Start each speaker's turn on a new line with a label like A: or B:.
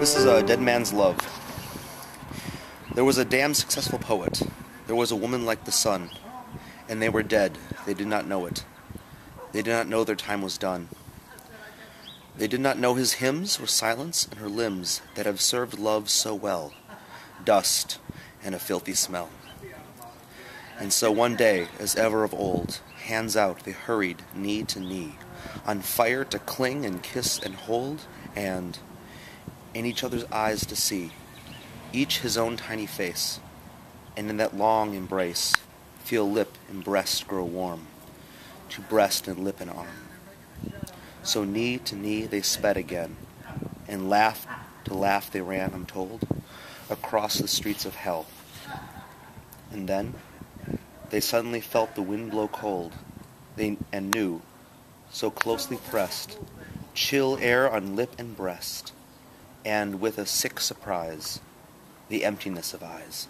A: This is a dead man's love. There was a damned successful poet. There was a woman like the sun. And they were dead. They did not know it. They did not know their time was done. They did not know his hymns were silence and her limbs that have served love so well, dust and a filthy smell. And so one day, as ever of old, hands out they hurried knee to knee, on fire to cling and kiss and hold, and in each other's eyes to see, each his own tiny face, and in that long embrace feel lip and breast grow warm, to breast and lip and arm. So knee to knee they sped again, and laugh to laugh they ran, I'm told, across the streets of hell. And then they suddenly felt the wind blow cold, they, and knew, so closely pressed, chill air on lip and breast, and with a sick surprise, the emptiness of eyes.